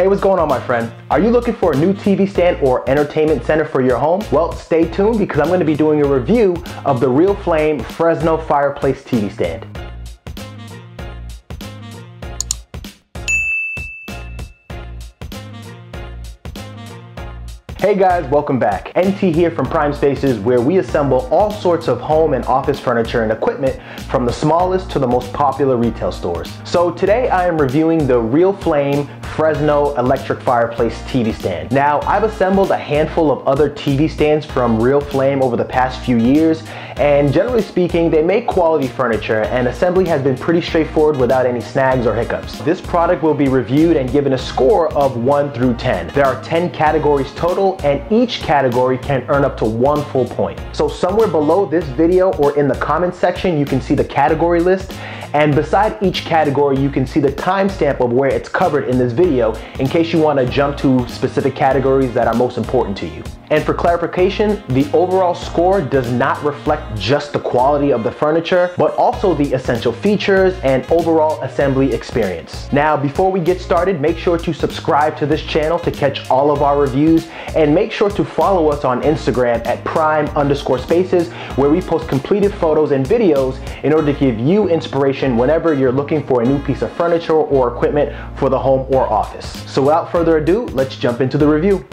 Hey, what's going on my friend? Are you looking for a new TV stand or entertainment center for your home? Well, stay tuned because I'm going to be doing a review of the Real Flame Fresno Fireplace TV stand. Hey guys, welcome back. NT here from Prime Spaces where we assemble all sorts of home and office furniture and equipment from the smallest to the most popular retail stores. So today I am reviewing the Real Flame Fresno electric fireplace TV stand. Now I've assembled a handful of other TV stands from Real Flame over the past few years and generally speaking they make quality furniture and assembly has been pretty straightforward without any snags or hiccups. This product will be reviewed and given a score of 1 through 10. There are 10 categories total and each category can earn up to one full point. So somewhere below this video or in the comment section, you can see the category list and beside each category, you can see the timestamp of where it's covered in this video in case you want to jump to specific categories that are most important to you. And for clarification, the overall score does not reflect just the quality of the furniture, but also the essential features and overall assembly experience. Now, before we get started, make sure to subscribe to this channel to catch all of our reviews and make sure to follow us on Instagram at prime underscore spaces where we post completed photos and videos in order to give you inspiration whenever you're looking for a new piece of furniture or equipment for the home or office. So without further ado, let's jump into the review.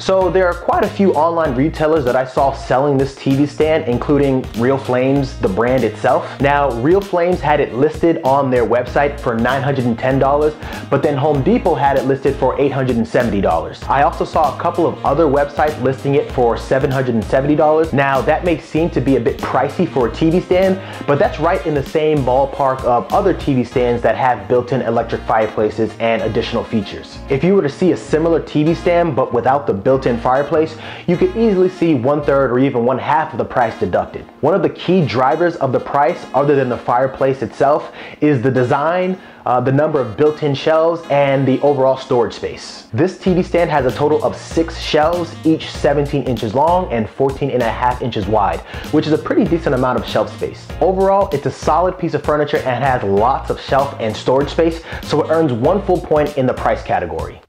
So there are quite a few online retailers that I saw selling this TV stand, including Real Flames, the brand itself. Now, Real Flames had it listed on their website for $910, but then Home Depot had it listed for $870. I also saw a couple of other websites listing it for $770. Now, that may seem to be a bit pricey for a TV stand, but that's right in the same ballpark of other TV stands that have built-in electric fireplaces and additional features. If you were to see a similar TV stand, but without the built-in fireplace, you could easily see one third or even one half of the price deducted. One of the key drivers of the price, other than the fireplace itself, is the design, uh, the number of built-in shelves, and the overall storage space. This TV stand has a total of six shelves, each 17 inches long and 14 and a half inches wide, which is a pretty decent amount of shelf space. Overall, it's a solid piece of furniture and has lots of shelf and storage space, so it earns one full point in the price category.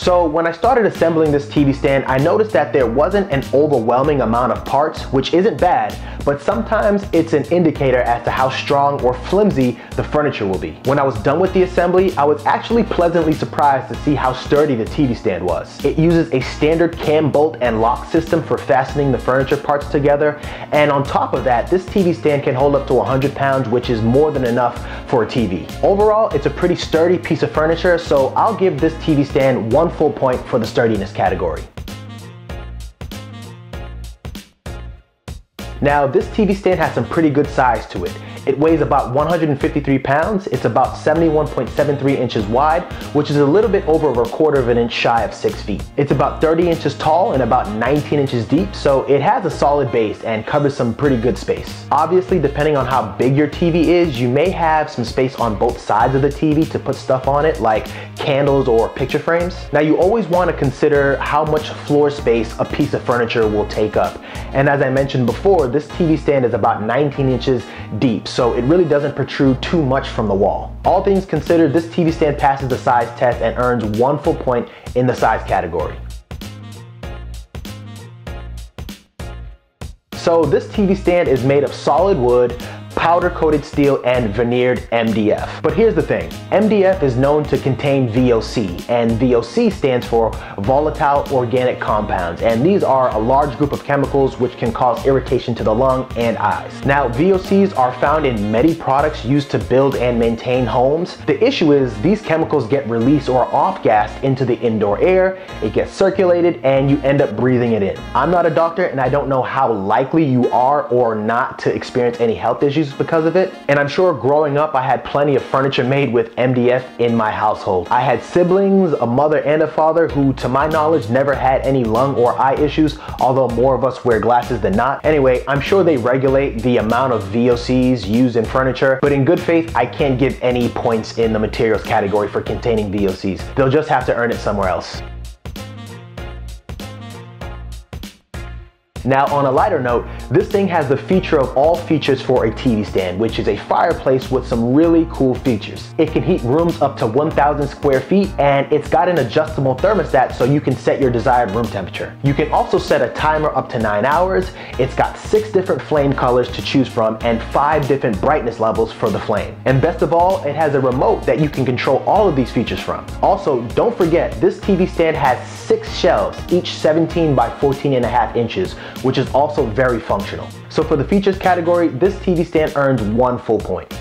So when I started assembling this TV stand, I noticed that there wasn't an overwhelming amount of parts, which isn't bad, but sometimes it's an indicator as to how strong or flimsy the furniture will be. When I was done with the assembly, I was actually pleasantly surprised to see how sturdy the TV stand was. It uses a standard cam bolt and lock system for fastening the furniture parts together, and on top of that, this TV stand can hold up to 100 pounds, which is more than enough for a TV. Overall, it's a pretty sturdy piece of furniture, so I'll give this TV stand one full point for the sturdiness category. Now this TV stand has some pretty good size to it. It weighs about 153 pounds. It's about 71.73 inches wide, which is a little bit over a quarter of an inch shy of six feet. It's about 30 inches tall and about 19 inches deep, so it has a solid base and covers some pretty good space. Obviously, depending on how big your TV is, you may have some space on both sides of the TV to put stuff on it, like candles or picture frames. Now, you always want to consider how much floor space a piece of furniture will take up. And as I mentioned before, this TV stand is about 19 inches deep so it really doesn't protrude too much from the wall. All things considered, this TV stand passes the size test and earns one full point in the size category. So this TV stand is made of solid wood, powder coated steel, and veneered MDF. But here's the thing, MDF is known to contain VOC, and VOC stands for volatile organic compounds, and these are a large group of chemicals which can cause irritation to the lung and eyes. Now, VOCs are found in many products used to build and maintain homes. The issue is these chemicals get released or off-gassed into the indoor air, it gets circulated, and you end up breathing it in. I'm not a doctor, and I don't know how likely you are or not to experience any health issues because of it. And I'm sure growing up, I had plenty of furniture made with MDF in my household. I had siblings, a mother and a father who, to my knowledge, never had any lung or eye issues, although more of us wear glasses than not. Anyway, I'm sure they regulate the amount of VOCs used in furniture, but in good faith, I can't give any points in the materials category for containing VOCs. They'll just have to earn it somewhere else. Now on a lighter note, this thing has the feature of all features for a TV stand, which is a fireplace with some really cool features. It can heat rooms up to 1000 square feet and it's got an adjustable thermostat so you can set your desired room temperature. You can also set a timer up to 9 hours. It's got 6 different flame colors to choose from and 5 different brightness levels for the flame. And best of all, it has a remote that you can control all of these features from. Also, don't forget, this TV stand has 6 shelves, each 17 by 14 and a half inches, which is also very functional. So for the features category, this TV stand earns one full point.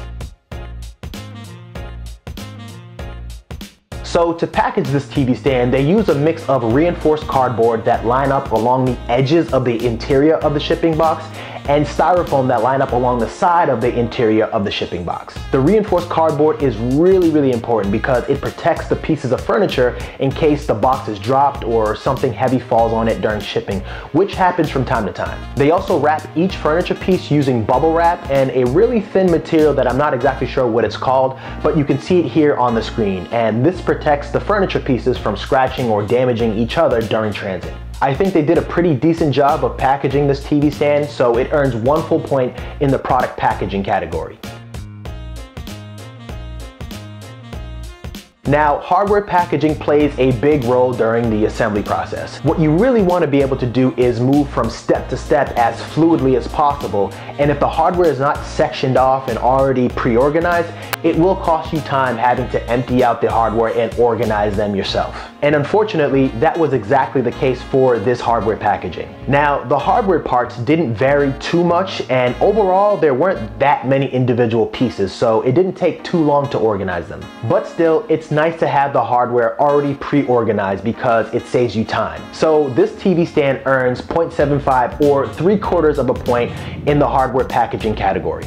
So to package this TV stand, they use a mix of reinforced cardboard that line up along the edges of the interior of the shipping box and styrofoam that line up along the side of the interior of the shipping box. The reinforced cardboard is really, really important because it protects the pieces of furniture in case the box is dropped or something heavy falls on it during shipping, which happens from time to time. They also wrap each furniture piece using bubble wrap and a really thin material that I'm not exactly sure what it's called, but you can see it here on the screen. And this protects the furniture pieces from scratching or damaging each other during transit. I think they did a pretty decent job of packaging this TV stand, so it earns one full point in the product packaging category. Now, hardware packaging plays a big role during the assembly process. What you really want to be able to do is move from step to step as fluidly as possible, and if the hardware is not sectioned off and already pre-organized, it will cost you time having to empty out the hardware and organize them yourself. And unfortunately, that was exactly the case for this hardware packaging. Now, the hardware parts didn't vary too much, and overall, there weren't that many individual pieces, so it didn't take too long to organize them. But still, it's nice to have the hardware already pre-organized because it saves you time. So this TV stand earns 0.75 or 3 quarters of a point in the hardware packaging category.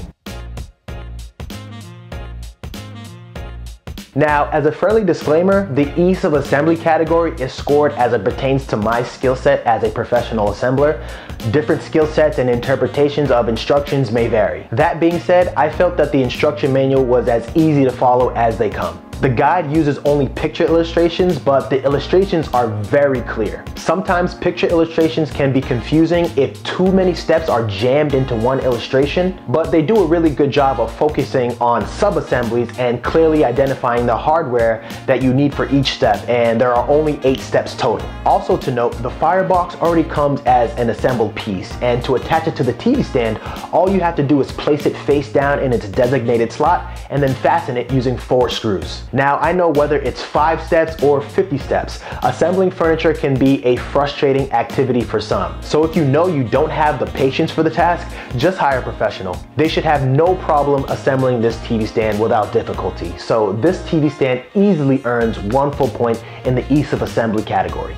Now, as a friendly disclaimer, the ease of assembly category is scored as it pertains to my skill set as a professional assembler. Different skill sets and interpretations of instructions may vary. That being said, I felt that the instruction manual was as easy to follow as they come. The guide uses only picture illustrations, but the illustrations are very clear. Sometimes picture illustrations can be confusing if too many steps are jammed into one illustration, but they do a really good job of focusing on sub-assemblies and clearly identifying the hardware that you need for each step, and there are only eight steps total. Also to note, the firebox already comes as an assembled piece, and to attach it to the TV stand, all you have to do is place it face down in its designated slot, and then fasten it using four screws. Now I know whether it's five steps or 50 steps, assembling furniture can be a frustrating activity for some. So if you know you don't have the patience for the task, just hire a professional. They should have no problem assembling this TV stand without difficulty. So this TV stand easily earns one full point in the ease of assembly category.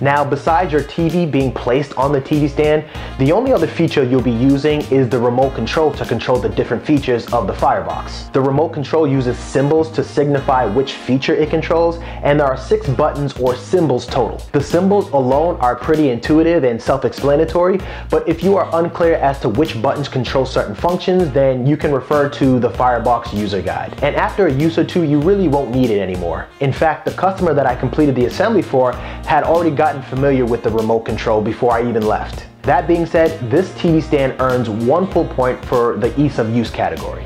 Now, besides your TV being placed on the TV stand, the only other feature you'll be using is the remote control to control the different features of the Firebox. The remote control uses symbols to signify which feature it controls, and there are six buttons or symbols total. The symbols alone are pretty intuitive and self-explanatory, but if you are unclear as to which buttons control certain functions, then you can refer to the Firebox user guide. And after a use or two, you really won't need it anymore. In fact, the customer that I completed the assembly for had already got gotten familiar with the remote control before I even left. That being said, this TV stand earns one full point for the ease of use category.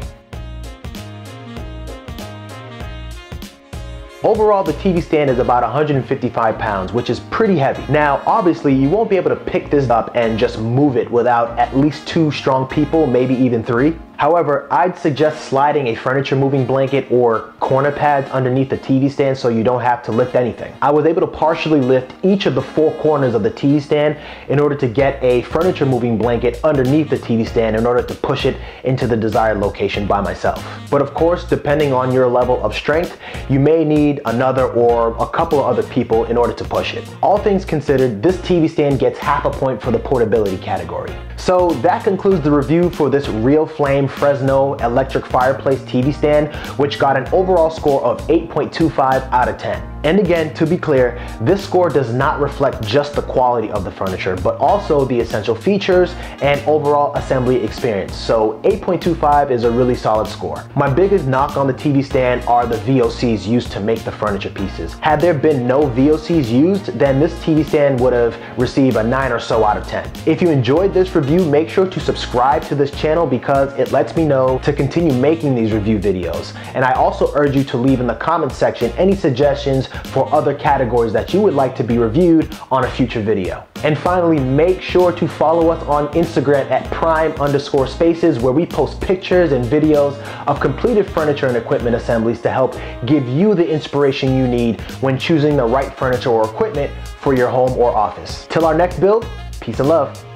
Overall, the TV stand is about 155 pounds, which is pretty heavy. Now, obviously, you won't be able to pick this up and just move it without at least two strong people, maybe even three. However, I'd suggest sliding a furniture moving blanket or corner pads underneath the TV stand so you don't have to lift anything. I was able to partially lift each of the four corners of the TV stand in order to get a furniture moving blanket underneath the TV stand in order to push it into the desired location by myself. But of course, depending on your level of strength, you may need another or a couple of other people in order to push it. All things considered, this TV stand gets half a point for the portability category. So that concludes the review for this Real Flame Fresno electric fireplace TV stand, which got an overall score of 8.25 out of 10. And again, to be clear, this score does not reflect just the quality of the furniture, but also the essential features and overall assembly experience. So 8.25 is a really solid score. My biggest knock on the TV stand are the VOCs used to make the furniture pieces. Had there been no VOCs used, then this TV stand would have received a 9 or so out of 10. If you enjoyed this review, make sure to subscribe to this channel because it lets me know to continue making these review videos. And I also urge you to leave in the comment section any suggestions for other categories that you would like to be reviewed on a future video. And finally, make sure to follow us on Instagram at prime underscore spaces where we post pictures and videos of completed furniture and equipment assemblies to help give you the inspiration you need when choosing the right furniture or equipment for your home or office. Till our next build, peace and love.